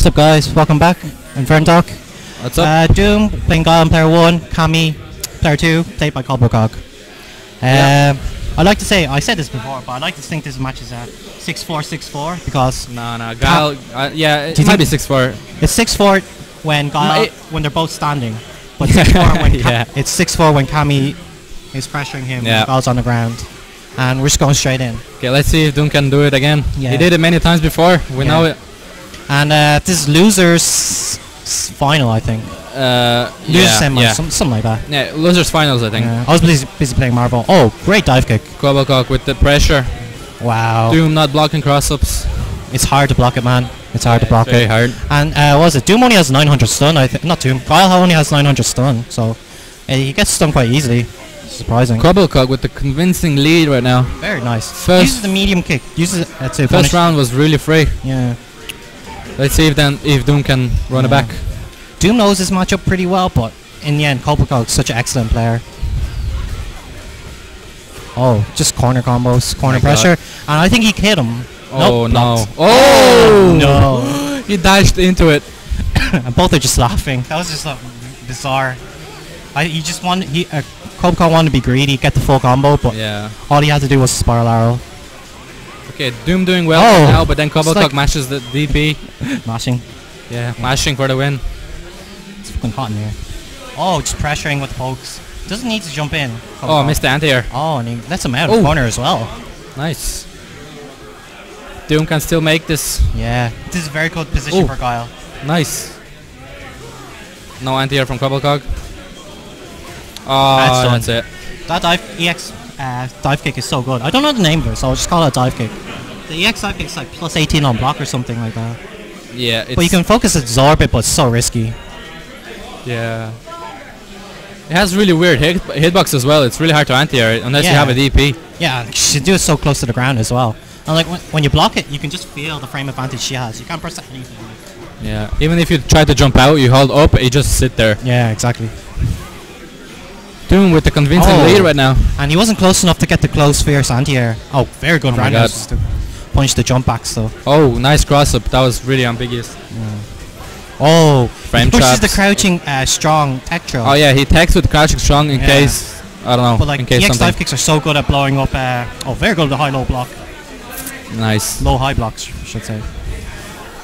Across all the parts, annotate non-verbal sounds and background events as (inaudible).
What's up, guys? Welcome back. Infern Talk. What's up? Uh, Doom, playing Guile on player 1, Cammy, player 2, played by Coblecog. Um, Yeah. I'd like to say, I said this before, but I'd like to think this match is a 6-4, 6-4, because no, no, Gal. Uh, yeah, it might be six four. it's 6-4 when Guile, when they're both standing, but (laughs) 6-4 when Ka- Yeah. it's 6-4 when Cammy is pressuring him Yeah. Guile's on the ground. And we're just going straight in. Okay, let's see if Doom can do it again. Yeah. He did it many times before. We Yeah. know it. And uh, this is losers final, I think. Uh, Losers yeah, semi, yeah. some, something like that. yeah, losers finals, I think. Yeah. I was busy, busy playing Marvel. Oh, great dive kick. Coblecog with the pressure. Wow. Doom not blocking cross ups. It's hard to block it, man. It's hard to block very it. hard. And uh, what was it? Doom only has 900 stun. I think not Doom. Guile only has 900 stun, so uh, he gets stunned quite easily. Surprising. Coblecog with the convincing lead right now. Very nice. First- uses the medium kick. Uses it uh, to First punish. round was really free. Yeah. Let's see if then if Doom can run it back. Doom knows this matchup pretty well, but in the end, Coblecog's such an excellent player. Oh, just corner combos, corner My God. pressure, and I think he hit him. Oh Nope, no! blocked. Oh no! (gasps) he dashed into it. (coughs) and both are just laughing. That was just bizarre. I, he just wanted he uh, Coblecog wanted to be greedy, get the full combo, but Yeah. all he had to do was spiral arrow, Okay, Doom doing well Oh, now, but then Coblecog like- mashes the DP. mashing. Yeah, mashing for the win. It's fucking hot in here. Oh, just pressuring with pokes. Doesn't need to jump in. Oh, Coblecog. missed the anti-air. Oh, and he lets him out of Oh. the corner as well. Nice. Doom can still make this. Yeah, this is a very good position Oh. for Guile. Nice. No anti-air from Coblecog. Oh, That's ah, that's, it. That dive EX uh, dive kick is so good. I don't know the name of it, so I'll just call it dive kick. The EX dive kick is like plus 18 on block or something like that. Yeah, it's But you can focus absorb it, but it's so risky. yeah. It has really weird hit hitbox as well. It's really hard to anti-air it unless you have a DP. Yeah, she do it so close to the ground as well. And like when, when you block it, you can just feel the frame advantage she has. You can't press anything. Yeah. Even if you try to jump out, you hold up, you just sit there. Yeah, exactly. Doom with the convincing Oh. lead right now. And he wasn't close enough to get the close fierce anti-air. Oh, very good Oh to punish the jump back though. Oh, nice cross up. That was really ambiguous. Oh, Frame he pushes the crouching uh, strong tech throw. Oh yeah, he techs with crouching strong in Yeah. case I don't know. But like in case EX something dive kicks are so good at blowing up. Uh, oh, very good the high-low block, nice. low-high blocks, I should say.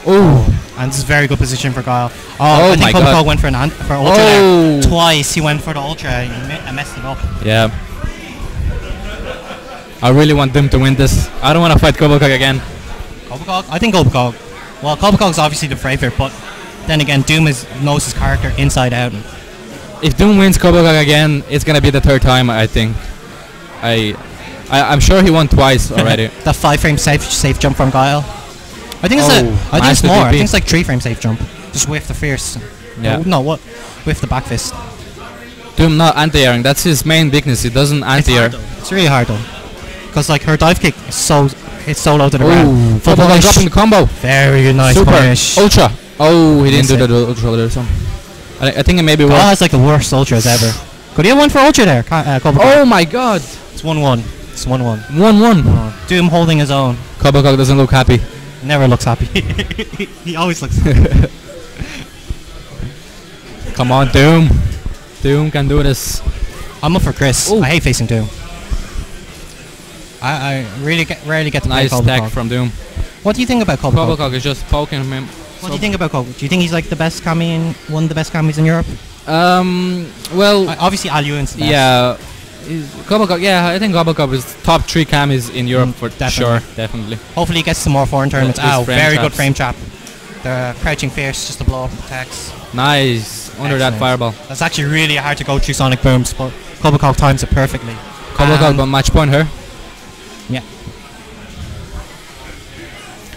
Oh, And this is very good position for Guile. Oh, Oh I think God. went for an for ultra Oh. there. Twice he went for the ultra and and messed it up. yeah. I really want them to win this. I don't want to fight Coblecog again. Coblecog? I think Coblecog. Well, Coblecog's obviously the favorite, but then again, Doom is knows his character inside out. If Doom wins Coblecog again, it's gonna be the third time. I think. I, I I'm sure he won twice (laughs) already. that five frame safe safe jump from Guile. I think it's Oh, a, I think it's more. I think it's like three frame safe jump. Just whiff the fierce. Yeah. No, no, what? Whiff the back fist. Doom not anti-airing. That's his main weakness. He doesn't anti-air. though. It's really hard though. Because like her dive kick is so it's so low to the Ooh, ground. Full Coblecog punish. dropping the combo. Very good, nice Super. punish. Ultra. Oh, he didn't do it. the ultra there. So. I, I think it maybe worked. has like the worst ultras ever. (sighs) Could he have one for ultra there? Uh? Oh my God. It's one one. It's one one. One one. Doom holding his own. Coblecog doesn't look happy. Never looks happy. (laughs) he always looks. (laughs) Come on, Doom. Doom can do this. I'm up for Chris. Ooh. I hate facing Doom. I, I really get, rarely get to Nice Coblecog. from Doom. What do you think about Coblecog? Coblecog is just poking him. What do you think about Coblecog? Do you think he's like the best Cammy in one of the best Cammys in Europe? Um. Well. Uh, obviously, Al Ewan's the best. yeah. Is- Coblecog. Yeah, I think Coblecog is top three Cammys in Europe Mm, for definitely. sure. Definitely. Hopefully, he gets some more foreign tournaments. Frame very good frame trap. The crouching fierce just to blow up attacks. Nice. Under that fireball. That's actually really hard to go through Sonic Booms, but Coblecog times it perfectly. Coblecog Um, but match point her. Yeah.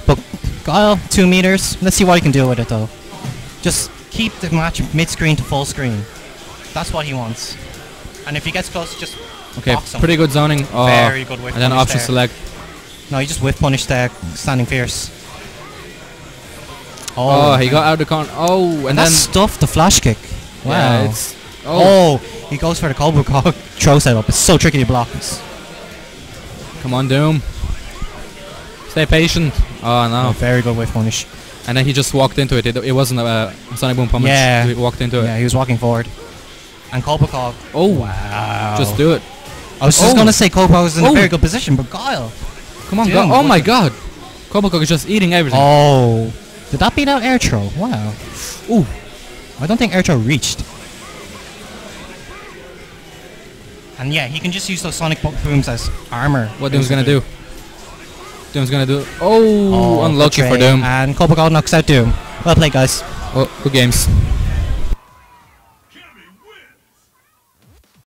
But Guile, two meters. Let's see what he can do with it though. Just keep the match mid-screen to full screen. That's what he wants. And if he gets close, just Okay, pretty good zoning. Oh, Very good whiff And then option there. select. No, he just whiff punished there, standing fierce. Oh, he got out of the corner. Oh, and, and then stuff, the flash kick. Wow. yeah, it's oh, oh. he goes for the Cobra (laughs) Cog throw setup. It's so tricky to block. come on, Doom. Stay patient. Oh Oh, no! very good whiff punish. And then he just walked into it. It, it wasn't a uh, Sonic Boom punish. Yeah. He walked into it. Yeah, he was walking forward. And Coblecog. Oh, Wow. just do it. I was just Oh. gonna say Coblecog was in a Oh. very good position, but Guile. Come on, go. Oh my god! Coblecog is just eating everything. Oh. Did that beat out air throw? Wow. Ooh. I don't think air throw reached. And yeah, he can just use those sonic bo- booms as armor. what Doom's gonna do? Doom's gonna do. Oh, Oh, unlucky for. Doom. And Coblecog knocks out Doom. Well played, guys. Oh, good games.